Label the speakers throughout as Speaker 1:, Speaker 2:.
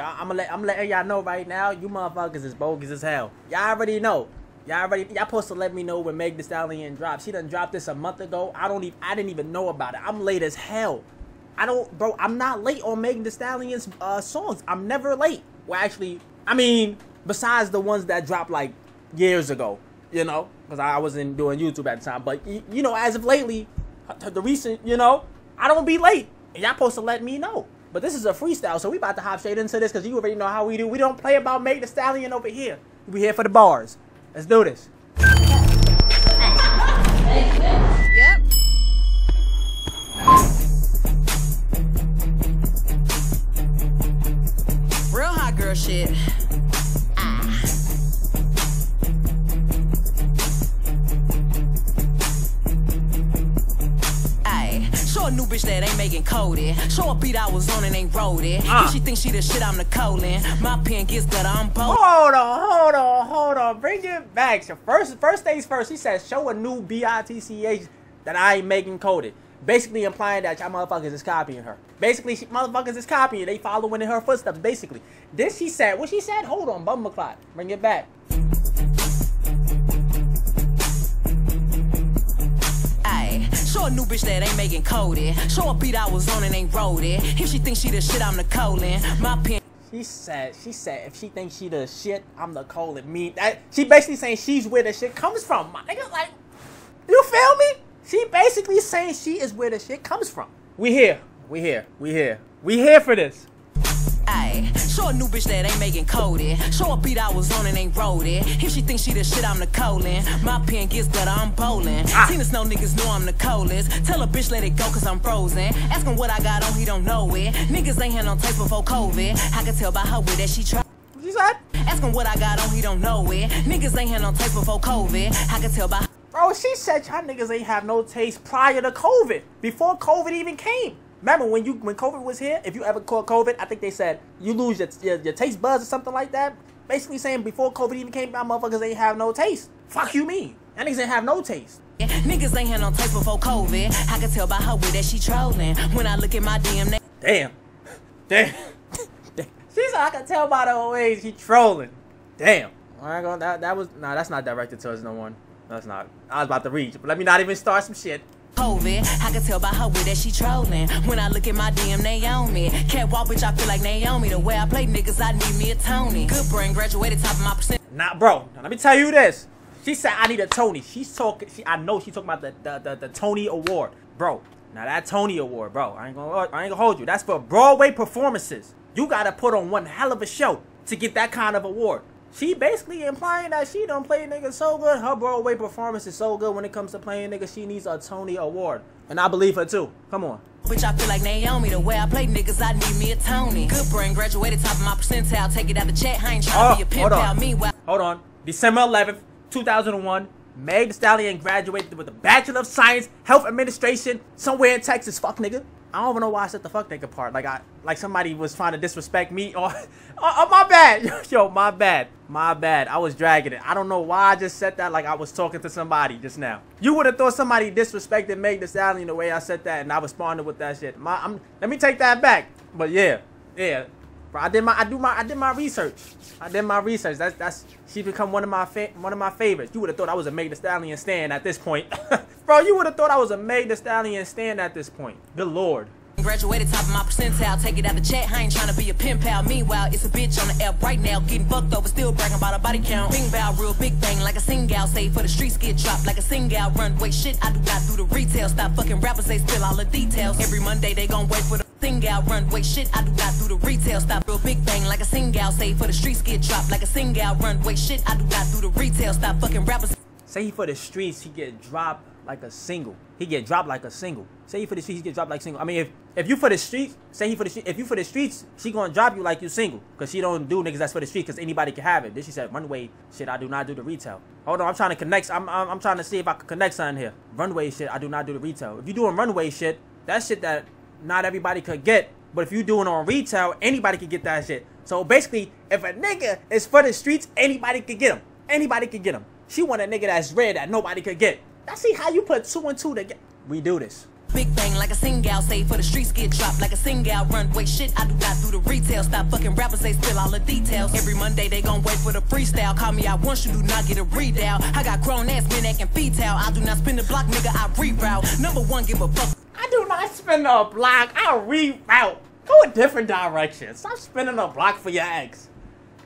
Speaker 1: Y'all, I'm gonna let I'm letting y'all know right now. You motherfuckers is bogus as hell. Y'all already know. Y'all already y'all supposed to let me know when Meg Thee Stallion dropped. She done dropped this a month ago. I don't even I didn't even know about it. I'm late as hell. I don't, bro. I'm not late on Megan Thee Stallion's uh, songs. I'm never late. Well, actually, I mean, besides the ones that dropped like years ago, you know, because I wasn't doing YouTube at the time. But you know, as of lately, the recent, you know, I don't be late, and y'all supposed to let me know. But this is a freestyle, so we about to hop straight into this because you already know how we do. We don't play about Megan Thee Stallion over here. We here for the bars. Let's do this.
Speaker 2: Yep. Real hot girl shit. A new bitch that ain't making coded. Show a beat I was on and ain't wrote it. If she thinks she the shit, I'm the colon. My pen gets better, I'm bold.
Speaker 1: Hold on, hold on, hold on. Bring it back. So first, first things first. He said, "Show a new bitch that I ain't making coded." Basically implying that y'all motherfuckers is copying her. Basically, she, motherfuckers is copying. They following in her footsteps. Basically, this she said. What she said? Hold on, bum clock. Bring it back.
Speaker 2: New bitch that ain't making coded. Show a beat I was on and ain't wrote it. If she thinks she the shit, I'm the colon. My pen.
Speaker 1: She said. She said if she thinks she the shit, I'm the colon. Me. That she basically saying she's where the shit comes from. My nigga, like, you feel me? She basically saying she is where the shit comes from. We here. We here. We here. We here for this.
Speaker 2: Ayy, show a new bitch that ain't making coded. Show a beat I was on and ain't wrote it. If she thinks she the shit, I'm the colon. My pen gets better, I'm bowling.
Speaker 1: Ah.
Speaker 2: Seen this no niggas know I'm the coldest. Tell a bitch let it go cause I'm frozen. Ask him what I got on, he don't know it. Niggas ain't had no taste before COVID. I can tell by her way that she try.
Speaker 1: What she said?
Speaker 2: Ask him what I got on, he don't know it. Niggas ain't had no taste before COVID. I can tell by
Speaker 1: Bro, she said y'all niggas ain't have no taste prior to COVID. Before COVID even came. Remember when you when COVID was here? If you ever caught COVID, I think they said you lose your, your, your taste buds or something like that. Basically saying before COVID even came, y'all motherfuckers ain't have no taste. Fuck you mean? Y'all niggas ain't have no taste.
Speaker 2: Niggas ain't had no taste before COVID. I can tell by her way that she trolling. When I look at my DM, they
Speaker 1: Damn. Damn. Damn. She said I can tell by the way she trolling. Damn. I ain't gonna, that, that was nah, that's not directed towards no one. That's not. I was about to read, but let me not even start some shit.
Speaker 2: COVID. I can tell by her way that she trolling. When I look at my DM, Naomi. Can't walk, bitch, I feel like Naomi. The way I play niggas, I need me a Tony. Good brain, graduated top of my percent.
Speaker 1: Nah, bro. Now, let me tell you this. She said I need a Tony. She's talking. She, I know she's talking about the, the the the Tony Award, bro. Now that Tony Award, bro. I ain't gonna I ain't gonna hold you. That's for Broadway performances. You gotta put on one hell of a show to get that kind of award. She basically implying that she don't play niggas so good. Her Broadway performance is so good when it comes to playing niggas. She needs a Tony Award, and I believe her too. Come on.
Speaker 2: Bitch, I feel like Naomi. The way I play niggas, I need me a Tony. Good brain, graduated top of my percentile. Take it out the chat. I ain't trying
Speaker 1: Oh,
Speaker 2: to be a pimp
Speaker 1: on.
Speaker 2: pal. Meanwhile,
Speaker 1: Hold on. December 11th, 2001. Meg Stallion graduated with a Bachelor of Science, Health Administration, somewhere in Texas. Fuck, nigga. I don't even know why I said the fuck nigga part. Like I, like somebody was trying to disrespect me. Or, oh, oh, my bad. Yo, my bad. My bad. I was dragging it. I don't know why I just said that like I was talking to somebody just now. You would have thought somebody disrespected Meg Thee Stallion the way I said that, and I responded with that shit. My, I'm, let me take that back. But yeah, yeah. Bro, I did my I do my I did my research. I did my research. That's that's she become one of my fa- one of my favorites. You would have thought I was a Meg Thee Stallion stand at this point. Bro, you would have thought I was a Meg Thee Stallion stand at this point. Good lord.
Speaker 2: graduated top of my percentile. Take it out the chat. I ain't trying to be a pimp pal. Meanwhile, it's a bitch on the app right now. Getting fucked over, still bragging about a body count. Bing bow, real big bang like a single. Say for the streets get dropped like a single. Runway shit, I do not do the retail. Stop fucking rappers, they spill all the details. Every Monday they gon' wait for the single. Runway shit, I do not do the retail. Stop real big bang like a single. Say for the streets get dropped like a single. Runway shit, I do not do the retail. Stop fucking rappers.
Speaker 1: Say he for the streets, he get dropped like a single. He get dropped like a single. Say he for the streets, he get dropped like single. I mean, if if you for the streets, say he for the streets. If you for the streets, she gonna drop you like you single, cause she don't do niggas that's for the street, cause anybody can have it. Then she said, runway shit, I do not do the retail. Hold on, I'm trying to connect. I'm I'm, I'm trying to see if I can connect something here. Runway shit, I do not do the retail. If you doing runway shit, that shit that not everybody could get. But if you doing on retail, anybody could get that shit. So basically, if a nigga is for the streets, anybody could get him. Anybody could get him. She want a nigga that's rare that nobody could get. I see how you put two and two together. We do this.
Speaker 2: Big bang like a single, say for the streets get dropped like a single run. Wait, shit, I do not do the retail. Stop fucking rappers, they spill all the details. Every Monday they gon' wait for the freestyle. Call me out once, you do not get a readout. I got grown ass men that can fetal. I do not spin the block, nigga, I reroute. Number one, give a fuck.
Speaker 1: I do not spin a block. I reroute. Go a different direction. Stop spinning a block for your ex.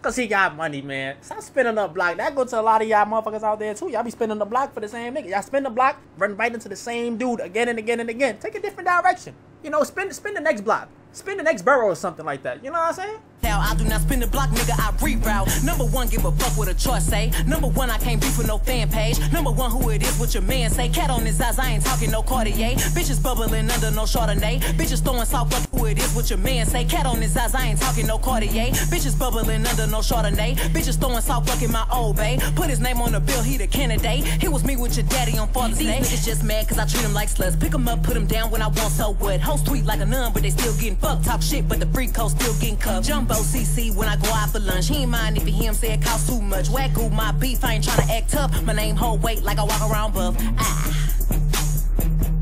Speaker 1: Cause he got money, man. Stop spinning the block. That go to a lot of y'all motherfuckers out there too. Y'all be spinning the block for the same nigga. Y'all spin the block, run right into the same dude again and again and again. Take a different direction. You know, spin spin the next block. Spin the next borough or something like that. You know what I'm saying?
Speaker 2: Now I do not spin the block, nigga, I reroute. Number one, give a fuck what a choice say. Number one, I can't beef with no fan page. Number one, who it is, what your man say. Cat on his eyes, I ain't talking no Cartier. Bitches bubbling under no Chardonnay. Bitches throwing soft who it is, what your man say. Cat on his eyes, I ain't talking no Cartier. Bitches bubbling under no Chardonnay. Bitches throwing soft fuck in my old bay. Put his name on the bill, he the candidate. He was me with your daddy on Father's Day. These niggas just mad cause I treat him like sluts. Pick him up, put him down when I want, so what? Host tweet like a nun, but they still getting fucked. Talk shit, but the free code still getting cuffed. Jumbo CC when I go out for lunch. He ain't mind if he hear him say it costs too much. Wacko, my beef, I ain't tryna act tough. My name hold weight like I walk around buff. Ah.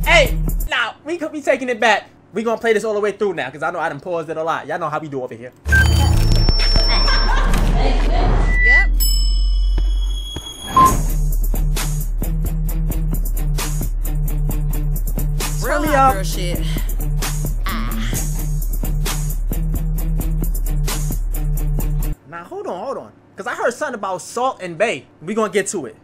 Speaker 1: Hey, now we could be taking it back. We gonna play this all the way through now, cause I know I done paused it a lot. Y'all know how we do over here.
Speaker 2: Yep. Real
Speaker 1: me
Speaker 2: hot
Speaker 1: up.
Speaker 2: girl shit.
Speaker 1: Now hold on, hold on. Cause I heard something about Salt and Bay. We gonna get to it.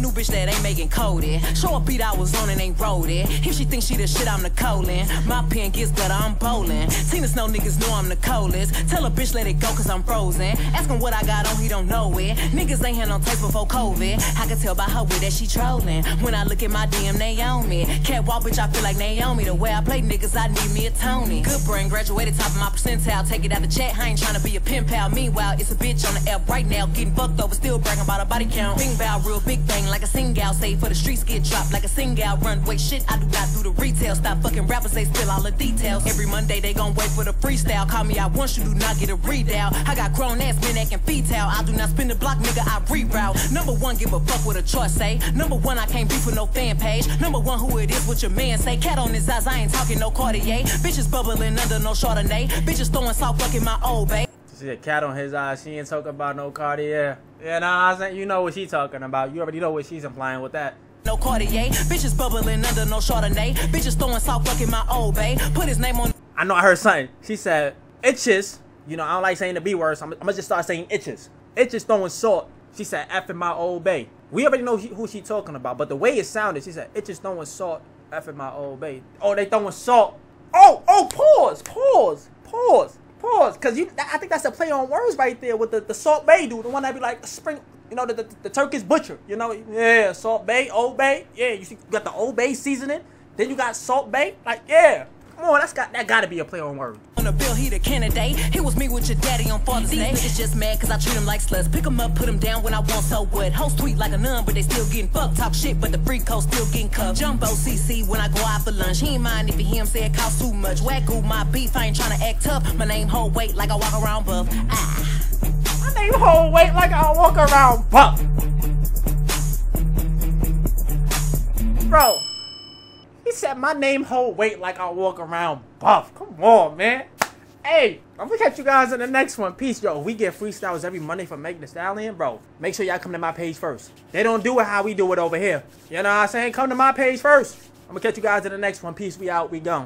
Speaker 2: New bitch that ain't making coded. Show a beat I was on and ain't wrote it. If she thinks she the shit, I'm the colon. My pen gets better, I'm bowling. Tina Snow niggas know I'm the coldest. Tell a bitch let it go cause I'm frozen. Ask him what I got on, he don't know it. Niggas ain't had no taste before COVID. I can tell by her way that she trolling. When I look at my DM, Naomi. Cat walk, bitch, I feel like Naomi. The way I play niggas, I need me a Tony. Good brain, graduated top of my percentile. Take it out the chat, I ain't trying to be a pen pal. Meanwhile, it's a bitch on the app right now. Getting fucked over, still bragging about her body count. Bing bow, real big bang like a single. Say for the streets get dropped like a single. Run, wait, shit, I do not do the retail. Stop fucking rappers, they spill all the details. Every Monday, they gon' wait for the freestyle. Call me out once, you do not get a readout. I got grown ass men can fetal. I do not spin the block, nigga, I reroute. Number one, give a fuck what a choice say. Number one, I can't beef with no fan page. Number one, who it is, what your man say. Cat on his eyes, I ain't talking no Cartier. Bitches bubbling under no Chardonnay. Bitches throwing soft fuck in my old bay.
Speaker 1: See a cat on his eyes. She ain't talking about no Cartier. Yeah, nah, I saying you know what she talking about. You already know what she's implying with that.
Speaker 2: No Cartier, bitches bubbling under no Chardonnay. Bitches throwing soft fuck in my old bay. Put his name on
Speaker 1: I know I heard something. She said itches. You know I don't like saying the B words. I'm, I'm gonna just start saying itches. Itches throwing salt. She said F in my old bay. We already know who she talking about, but the way it sounded, she said itches throwing salt. F in my old bay. Oh, they throwing salt. Oh, oh, pause, pause, pause, pause. Cause you, I think that's a play on words right there with the, the Salt Bae dude, the one that be like spring, you know, the, the, the Turkish butcher. You know, yeah, Salt Bae, Old Bay. Yeah, you see, you got the Old Bay seasoning. Then you got Salt Bae. Like, yeah, come on, that's got that got to be a play on words.
Speaker 2: on the bill, he the candidate. It was me with your daddy on Father's Day. These niggas just mad cause I treat them like sluts. Pick them up, put them down when I want, so what? Host tweet like a nun, but they still getting fucked. Talk shit, but the free code still getting cuffed. Jumbo CC when I go out for lunch. He ain't mind if he hear him say it costs too much. Wacko, my beef, I ain't trying to act tough. My name hold weight like I walk around buff. Ah.
Speaker 1: My name hold weight like I walk around buff. Bro, said my name hold weight like I walk around buff. Come on, man. Hey, I'm gonna catch you guys in the next one. Peace, yo. We get freestyles every Monday from Megan Thee Stallion, bro. Make sure y'all come to my page first. They don't do it how we do it over here. You know what I'm saying? Come to my page first. I'm gonna catch you guys in the next one. Peace. We out. We gone.